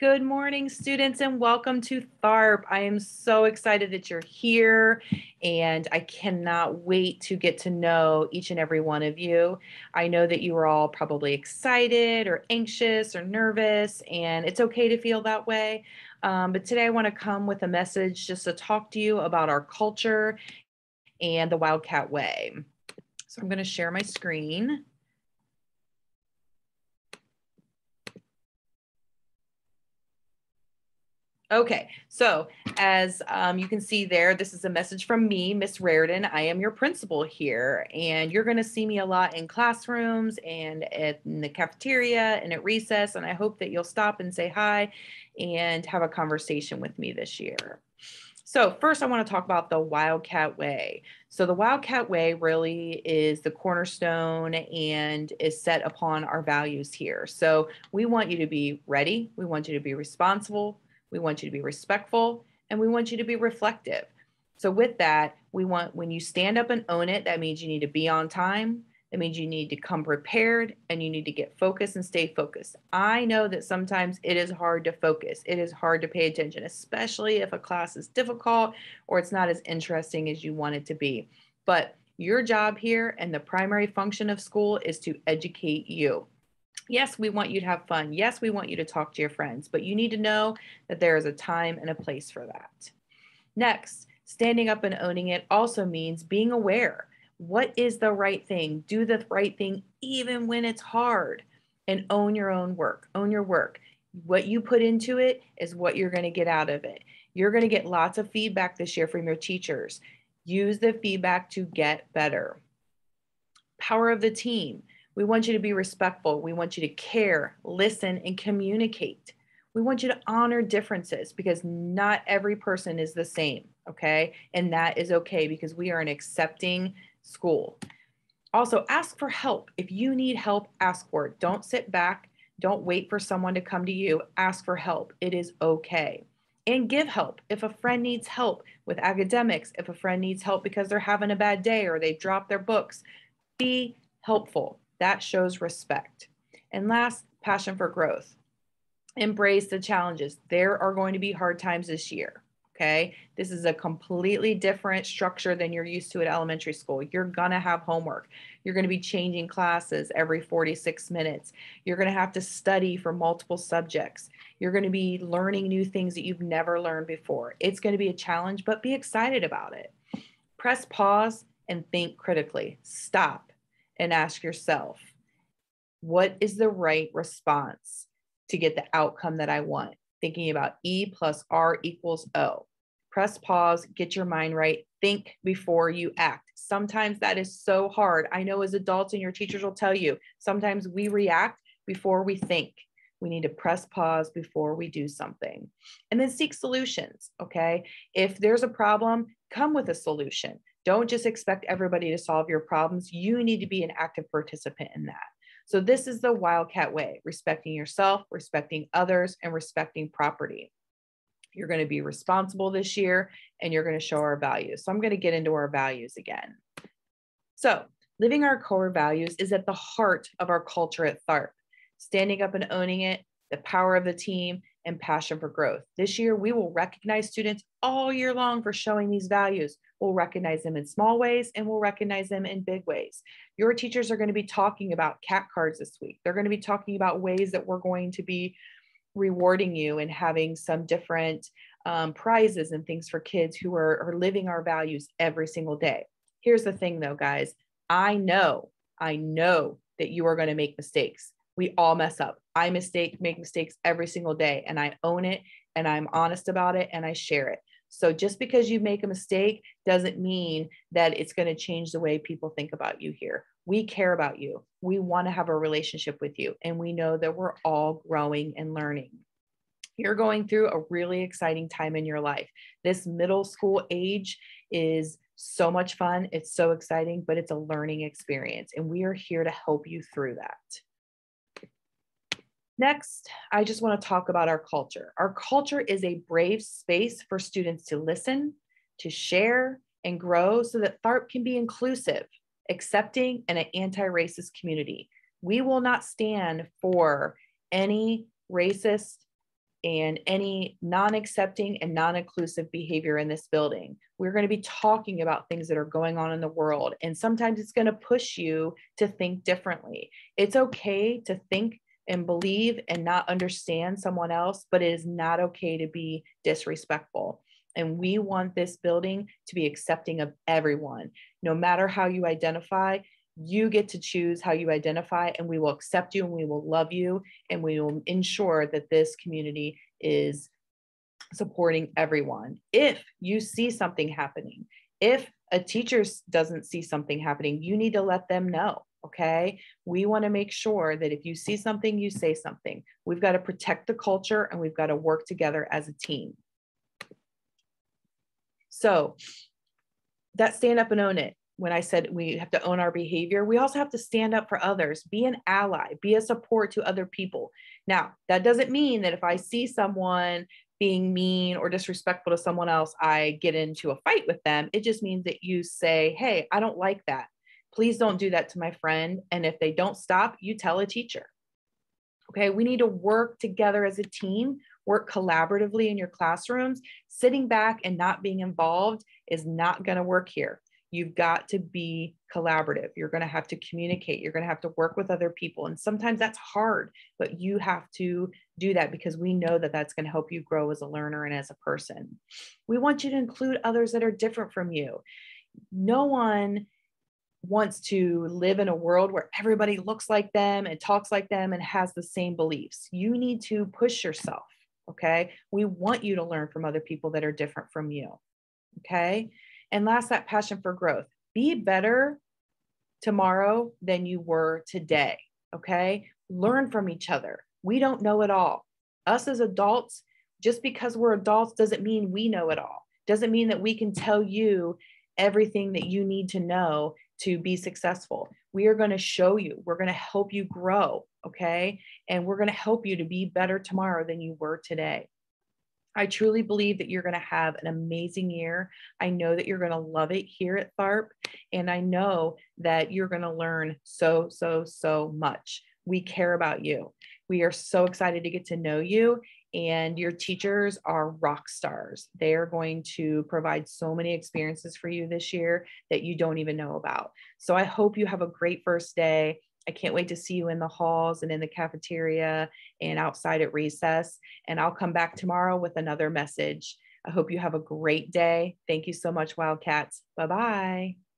Good morning, students, and welcome to THARP. I am so excited that you're here, and I cannot wait to get to know each and every one of you. I know that you are all probably excited or anxious or nervous, and it's okay to feel that way. Um, but today I want to come with a message just to talk to you about our culture and the Wildcat Way. So I'm going to share my screen. Okay, so as um, you can see there, this is a message from me, Miss Rardon. I am your principal here, and you're going to see me a lot in classrooms and at, in the cafeteria and at recess. And I hope that you'll stop and say hi and have a conversation with me this year. So first, I want to talk about the Wildcat Way. So the Wildcat Way really is the cornerstone and is set upon our values here. So we want you to be ready. We want you to be responsible we want you to be respectful and we want you to be reflective. So, with that, we want when you stand up and own it, that means you need to be on time. That means you need to come prepared and you need to get focused and stay focused. I know that sometimes it is hard to focus. It is hard to pay attention, especially if a class is difficult or it's not as interesting as you want it to be. But your job here and the primary function of school is to educate you. Yes, we want you to have fun. Yes, we want you to talk to your friends, but you need to know that there is a time and a place for that. Next, standing up and owning it also means being aware. What is the right thing? Do the right thing even when it's hard and own your own work. Own your work. What you put into it is what you're going to get out of it. You're going to get lots of feedback this year from your teachers. Use the feedback to get better. Power of the team we want you to be respectful. We want you to care, listen, and communicate. We want you to honor differences because not every person is the same. Okay. And that is okay because we are an accepting school. Also, ask for help. If you need help, ask for it. Don't sit back. Don't wait for someone to come to you. Ask for help. It is okay. And give help. If a friend needs help with academics, if a friend needs help because they're having a bad day or they dropped their books, be helpful. That shows respect. And last, passion for growth. Embrace the challenges. There are going to be hard times this year. Okay. This is a completely different structure than you're used to at elementary school. You're going to have homework. You're going to be changing classes every 46 minutes. You're going to have to study for multiple subjects. You're going to be learning new things that you've never learned before. It's going to be a challenge, but be excited about it. Press pause and think critically. Stop and ask yourself, what is the right response to get the outcome that I want? Thinking about E plus R equals O. Press pause, get your mind right, think before you act. Sometimes that is so hard. I know as adults, and your teachers will tell you, sometimes we react before we think. We need to press pause before we do something. And then seek solutions. Okay. If there's a problem, come with a solution. Don't just expect everybody to solve your problems. You need to be an active participant in that. So, this is the Wildcat way respecting yourself, respecting others, and respecting property. You're going to be responsible this year and you're going to show our values. So, I'm going to get into our values again. So, living our core values is at the heart of our culture at THARP. Standing up and owning it, the power of the team, and passion for growth. This year, we will recognize students all year long for showing these values. We'll recognize them in small ways and we'll recognize them in big ways. Your teachers are going to be talking about CAT cards this week. They're going to be talking about ways that we're going to be rewarding you and having some different um, prizes and things for kids who are, are living our values every single day. Here's the thing though, guys. I know, I know that you are going to make mistakes. We all mess up. I mistake, make mistakes every single day, and I own it and I'm honest about it and I share it. So just because you make a mistake doesn't mean that it's going to change the way people think about you here. We care about you. We want to have a relationship with you. And we know that we're all growing and learning. You're going through a really exciting time in your life. This middle school age is so much fun. It's so exciting, but it's a learning experience. And we are here to help you through that. Next, I just want to talk about our culture. Our culture is a brave space for students to listen, to share, and grow so that THARP can be inclusive, accepting, and an anti racist community. We will not stand for any racist and any non accepting and non inclusive behavior in this building. We're going to be talking about things that are going on in the world. And sometimes it's going to push you to think differently. It's okay to think and believe and not understand someone else, but it is not okay to be disrespectful. And we want this building to be accepting of everyone, no matter how you identify. You get to choose how you identify, and we will accept you and we will love you, and we will ensure that this community is supporting everyone. If you see something happening, if a teacher doesn't see something happening, you need to let them know. Okay. We want to make sure that if you see something, you say something. We've got to protect the culture and we've got to work together as a team. So that stand up and own it. When I said we have to own our behavior, we also have to stand up for others, be an ally, be a support to other people. Now, that doesn't mean that if I see someone being mean or disrespectful to someone else, I get into a fight with them. It just means that you say, Hey, I don't like that. Please don't do that to my friend. And if they don't stop, you tell a teacher. Okay, we need to work together as a team work collaboratively in your classrooms, sitting back and not being involved is not going to work here. You've got to be collaborative. You're going to have to communicate. You're going to have to work with other people. And sometimes that's hard, but you have to do that because we know that that's going to help you grow as a learner and as a person. We want you to include others that are different from you. No one wants to live in a world where everybody looks like them and talks like them and has the same beliefs. You need to push yourself. Okay. We want you to learn from other people that are different from you. Okay. And last, that passion for growth. Be better tomorrow than you were today. Okay. Learn from each other. We don't know it all. Us as adults, just because we're adults doesn't mean we know it all. Doesn't mean that we can tell you everything that you need to know to be successful. We are going to show you, we're going to help you grow. Okay. And we're going to help you to be better tomorrow than you were today. I truly believe that you're going to have an amazing year. I know that you're going to love it here at Tharp. And I know that you're going to learn so, so, so much. We care about you. We are so excited to get to know you. And your teachers are rock stars. They are going to provide so many experiences for you this year that you don't even know about. So I hope you have a great first day. I can't wait to see you in the halls and in the cafeteria and outside at recess. And I'll come back tomorrow with another message. I hope you have a great day. Thank you so much, Wildcats. Bye bye.